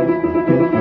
Música